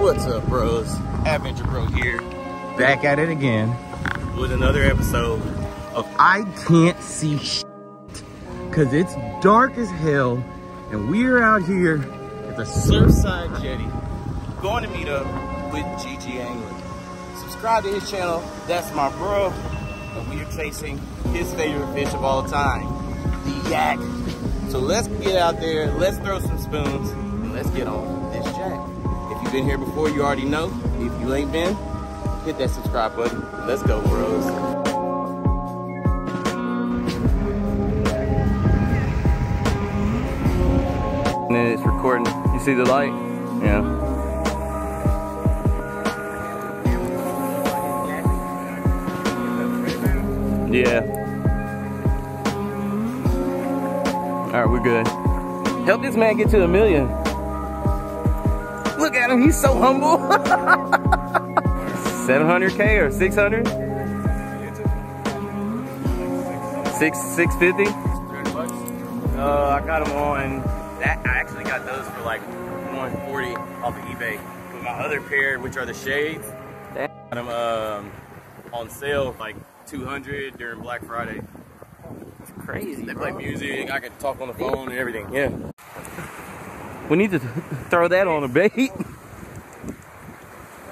What's up, bros? Adventure Bro here. Back at it again with another episode of I Can't See Shit. Cause it's dark as hell and we're out here at the Surfside Jetty going to meet up with GG Angler. Subscribe to his channel, that's my bro. And we are chasing his favorite fish of all time, the yak. So let's get out there, let's throw some spoons, let's get on this jack. If you've been here before, you already know. If you ain't been, hit that subscribe button. Let's go, bros. And then it's recording. You see the light? Yeah. Yeah. All right, we're good. Help this man get to a million. At him, he's so humble. 700K or 600? Six, 650? Uh, I got them on, that, I actually got those for like 140 off of eBay. But my other pair, which are the shades, I got them um, on sale like 200 during Black Friday. It's crazy, They bro. play music, I can talk on the phone and everything, yeah. We need to throw that on a bait.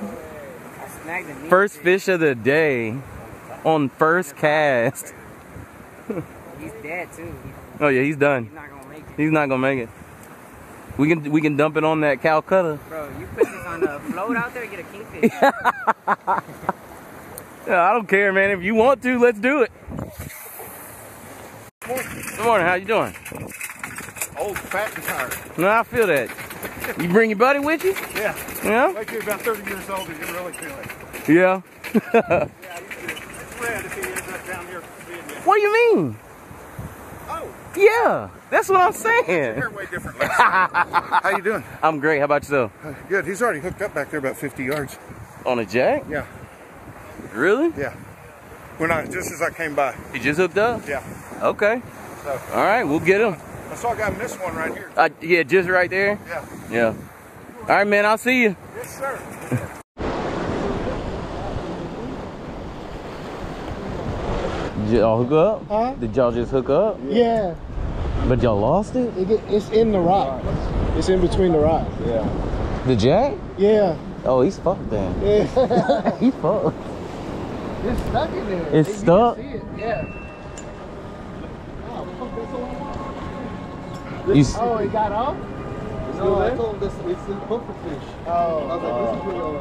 I snagged the knee First fish. fish of the day on first cast. He's dead too. He's, Oh yeah, he's done. he's not gonna make it. He's not gonna make it. We can we can dump it on that Calcutta. Bro, you put this on the float out there, get a kingfish. Yeah, I don't care, man. If you want to, let's do it. Good morning. How you doing? Old, fat, and tired. No, I feel that. You bring your buddy with you? Yeah. Yeah. Like you're about 30 years old and you really feel it. Yeah. Yeah. It's rad if he ends up down here. What do you mean? Oh, Yeah, that's what I'm saying. they're way different. How you doing? I'm great. How about yourself? Uh, good. He's already hooked up back there about 50 yards. On a jack? Yeah, Really? yeah. When I just as I came by. He just hooked up? Yeah. Okay. So All right, we'll get him. I saw a guy miss one right here. Uh, yeah, just right there. Yeah. Yeah. All right, man. I'll see you. Yes, sir. Did y'all hook up? Huh? Did y'all just hook up? Yeah, But y'all lost it? it it's in the rock. It's in between the rocks. Yeah. The jack? Yeah. Oh, he's fucked then. Yeah. he fucked. it's stuck in there. It's You can stuck? see it, Yeah. You Oh, it got off? No, I told him this, it's in puffer fish. Oh. I was like, this is really all I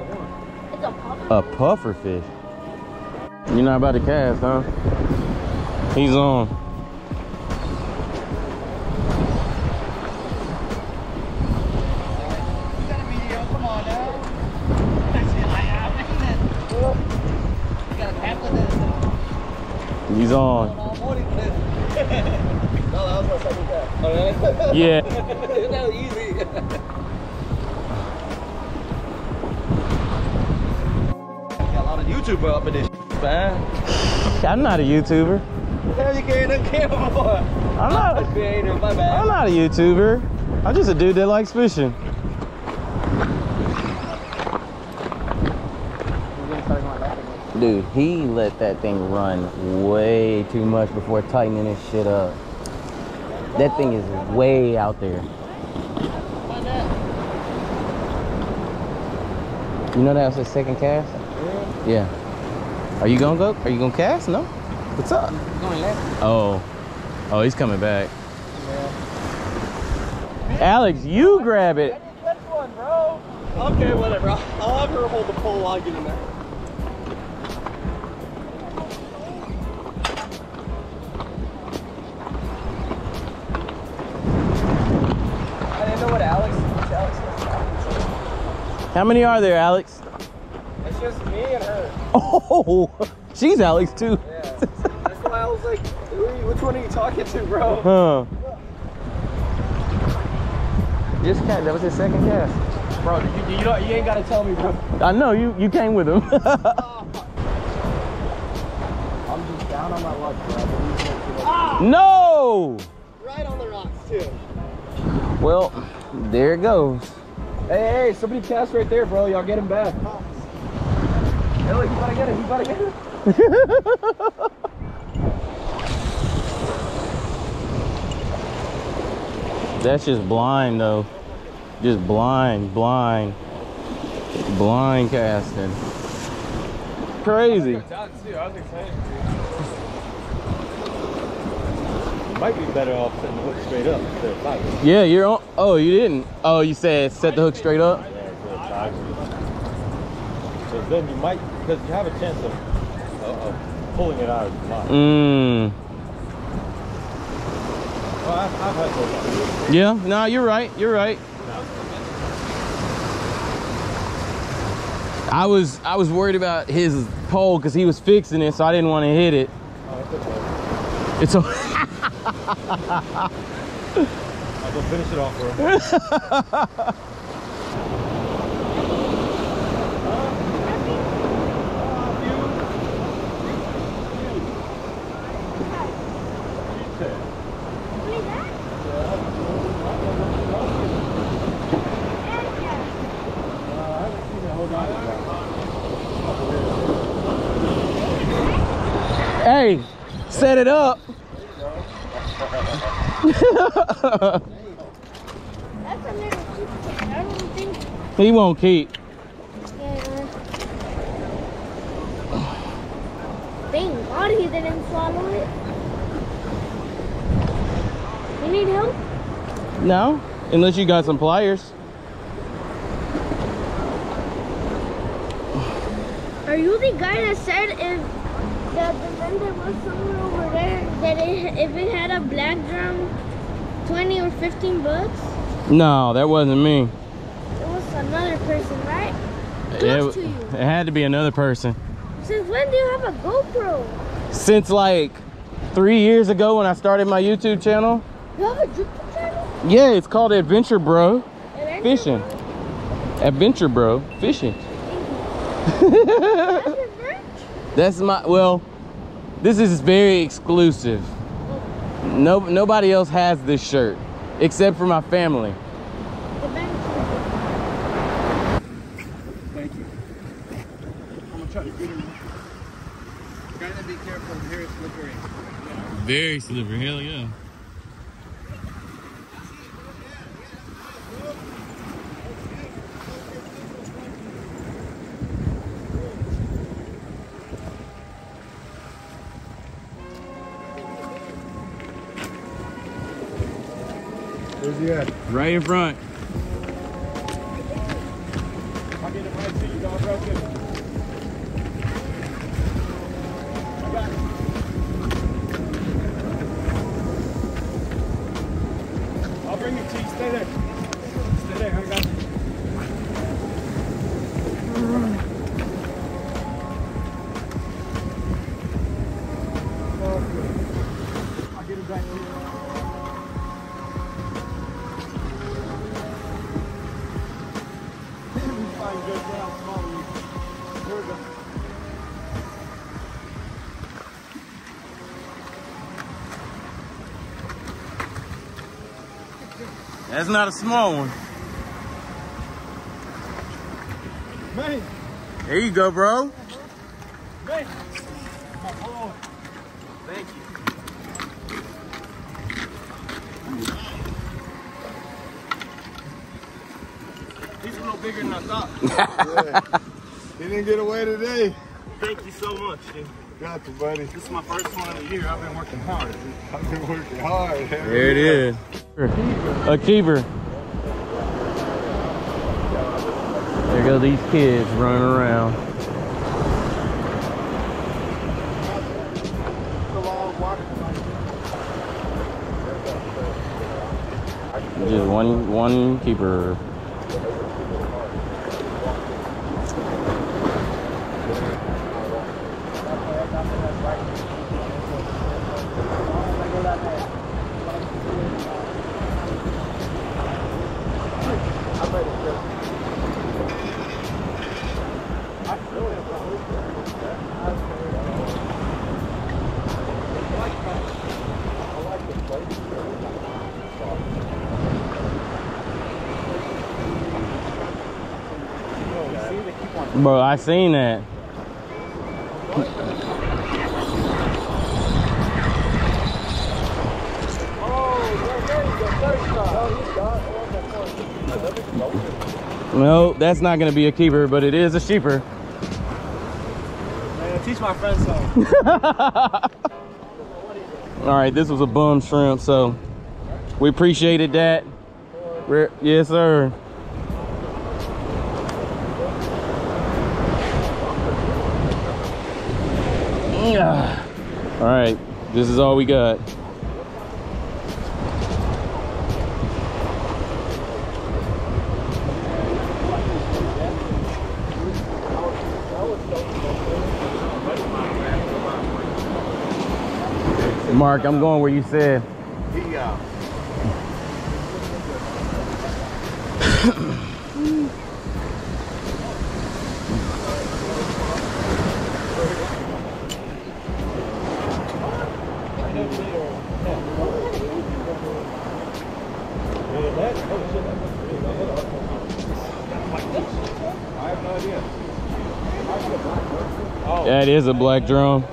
oh. want. a puffer fish. You're not about to cast, huh? He's on. He's on. No, that was my. Oh, really? Yeah. that was easy. Got a lot of YouTuber up in this man. I'm not a YouTuber. Hell, you can't even camera for. I'm not. Creator, my bad. I'm not a YouTuber. I'm just a dude that likes fishing. Dude, he let that thing run way too much before tightening his shit up. That thing is way out there. You know that was his second cast? Yeah. Are you gonna go? Are you gonna cast? No? What's up? Going left. Oh. Oh, he's coming back. Alex, you grab it. Which one, bro? Okay, whatever. I'll I'll have her hold the pole while I get in there. How many are there, Alex? It's just me and her. Oh, she's Alex too. Yeah. That's why I was like, "Who are you- which one are you talking to, bro? Huh. Just cast. That was his second cast. Bro, you, you, don't, you ain't gotta tell me, bro. I know you. You came with him. I'm just down on my luck, bro. no. Right on the rocks, too. Well, There it goes. Hey, hey, somebody cast right there, bro. Y'all get him back. Look, you gotta get him. You gotta get him. That's just blind though. Just blind, blind, blind casting. Crazy. Might be better off setting the hook straight up instead of sideways. Yeah, you're on. Oh, you didn't. Oh, you said set the hook straight up. Yeah, instead of sideways. Because then you might, because you have a chance of, of, of pulling it out of the line. Mmm. Well, I've, I've had those. Yeah. No, you're right. You're right. I was I was worried about his pole because he was fixing it, so I didn't want to hit it. Oh, it's okay. It's a I'll go finish it off for him. hey, set it up. That's a little too I don't think. He won't keep. Yeah. Thank God he didn't swallow it. You need help? No, unless you got some pliers. Are you the guy that said if that the vendor was somewhere over there that it, if it had a black drum, 20 or 15 bucks? No, that wasn't me. It was another person, right? It, to you. it had to be another person. Since when do you have a GoPro? Since like three years ago when I started my YouTube channel. You have a YouTube channel? Yeah, it's called Adventure Bro Adventure Fishing. Adventure Bro Fishing. That's my well. This is very exclusive. No, nobody else has this shirt except for my family. Thank you. I'm gonna try to get him. Gotta be careful here, it's slippery. Very slippery. Hell yeah. At? Right in front. I'll get it right to you, dog. Real quick. It. I'll bring it to you. Stay there. Stay there. I got it. I'll get it back to you. That's not a small one. Man, There you go, bro. man. My boy. Thank you. He's a little bigger than I thought. He didn't get away today. Thank you so much, dude. Got you, buddy. This is my first one of the year. I've been working hard. I've been working hard. There it is. A keeper. There go these kids running around. Just one one keeper. Bro, I seen that. No, that's not gonna be a keeper, but it is a sheeper. Man, teach my friends. All right, this was a bum shrimp, so we appreciated that. We're, yes, sir. Yeah. All right, this is all we got. Mark, I'm going where you said. Uh, I have no idea. That is a black drum.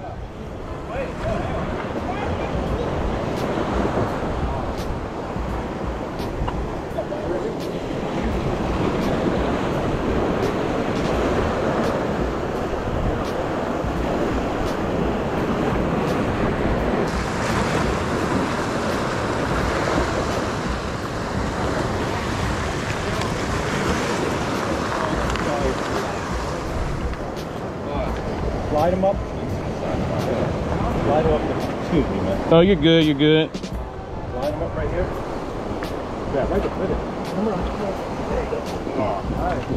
Slide him up. Slide him up. Excuse me, man. Oh, you're good, you're good. Slide him up right here. Yeah, right to it.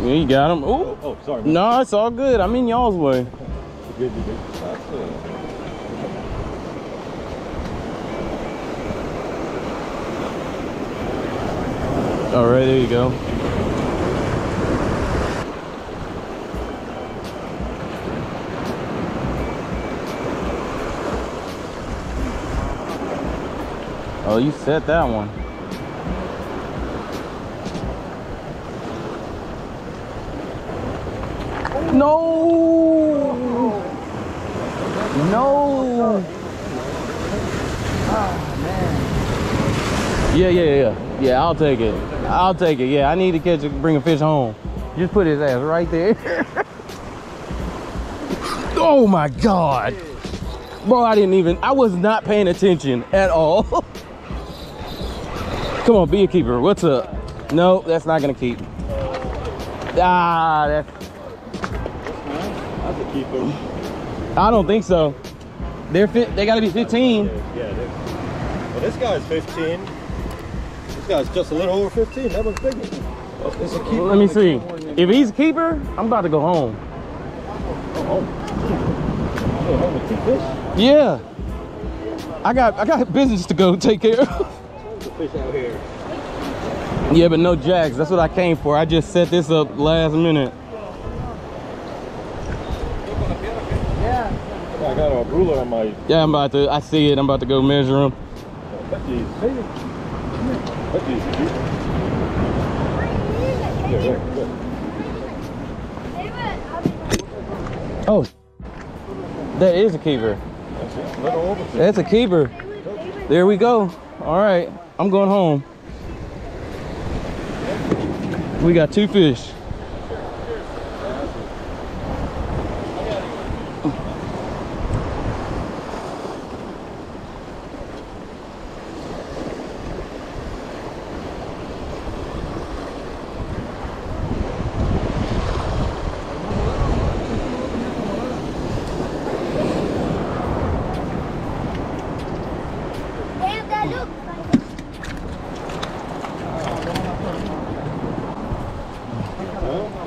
Yeah, you got him. Ooh. Oh, oh, sorry. man. No, it's all good. I'm in y'all's way. You're good, you're good. All right, there you go. Oh, you set that one. No! No! Yeah, yeah, yeah. Yeah, I'll take it. I'll take it. Yeah, I need to catch it, bring a fish home. Just put his ass right there. oh my God. Bro, I didn't even, I was not paying attention at all. Come on, be a keeper. What's up? No, that's not gonna keep. Ah, that's, That's a keeper. I don't think so. They're fit, they gotta be 15. Yeah. Well, this guy's 15. This guy's just a little over 15. That one's bigger. Oh, it's a keeper. Let me see. If he's a keeper, I'm about to go home. Oh, home with two fish. Yeah. I got I got business to go take care of. Tons of fish out here. Yeah, but no jacks. That's what I came for. I just set this up last minute. Yeah. I got a ruler on my. Yeah, I'm about to. I see it. I'm about to go measure them. Oh, that is a keeper. That's. A little. That's a keeper. There we go. All right, I'm going home. We got two fish. Damn, that look.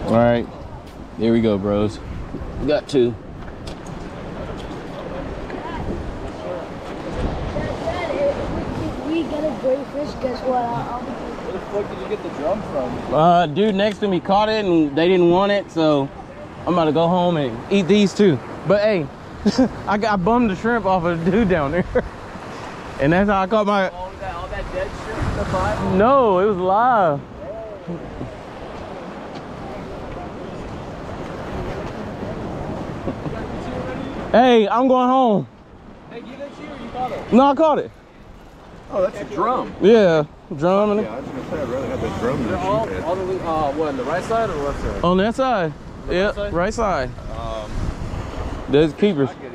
All right, there we go, bros. We got two. We get a great fish, guess what? I'll, I'll be Where the fuck did you get the drum from? Uh, dude next to me caught it and they didn't want it, so I'm about to go home and eat these too. But hey, I got bummed the shrimp off of the dude down there, and that's how I caught my. All that, all that dead shit in the bottom. No, it was live. Hey, I'm going home. Hey, give that to you or you got it? No, I caught it. Oh, that's a drum. Yeah, drum and Yeah, I was gonna say I'd rather have that drum They're than all, a sheephead. all the uh, what, on the right side or the left side? on that side. Yep, side? right side. Um, There's keepers. I could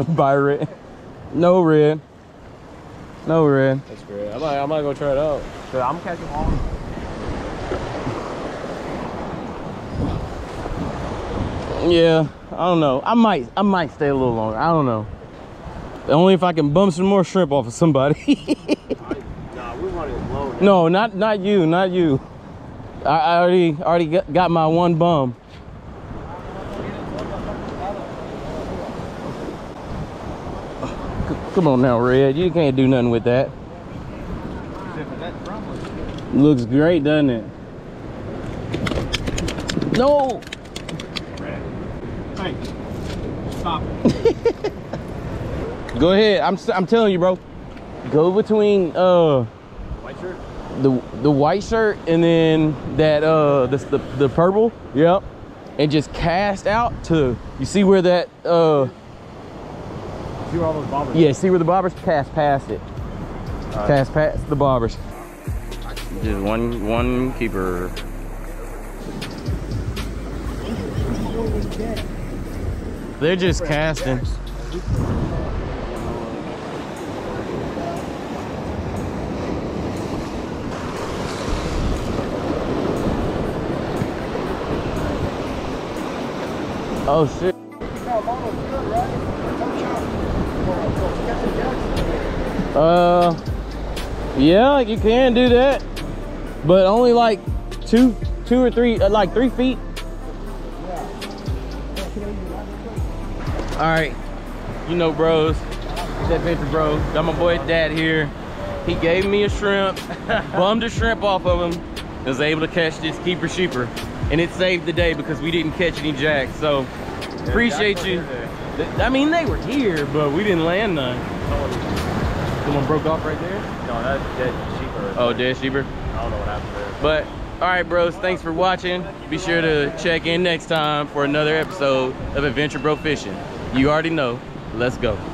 eat. By red. No red. No red. That's great. I might, I might go try it out. But I'm catching all. Yeah, I don't know. I might I might stay a little longer. I don't know. Only if I can bump some more shrimp off of somebody. Nah, we want it low. no, not not you, not you. I, I already already got, got my one bum. Come on now, Red. You can't do nothing with that. Looks great, doesn't it? No. Hey, stop. Go ahead. I'm s- I'm telling you, bro. Go between uh White shirt? the the white shirt and then that uh the the, the purple. Yep. And just cast out to you see where that uh See where all those bobbers yeah see where the bobbers cast past it. Cast past the bobbers. Just one one keeper. They're just casting. Oh shit. Uh, yeah, you can do that, but only like two, two or three, uh, like three feet. All right, you know, bros, it's Adventure Bro. Got my boy Dad here. He gave me a shrimp, bummed a shrimp off of him, and was able to catch this keeper sheeper, and it saved the day because we didn't catch any jacks. So appreciate you. I mean, they were here, but we didn't land none. Someone broke off right there. No, that's dead sheeper. Oh, dead sheeper. I don't know what happened there. But all right, bros. Thanks for watching. Be sure to check in next time for another episode of Adventure Bro Fishing. You already know. Let's go.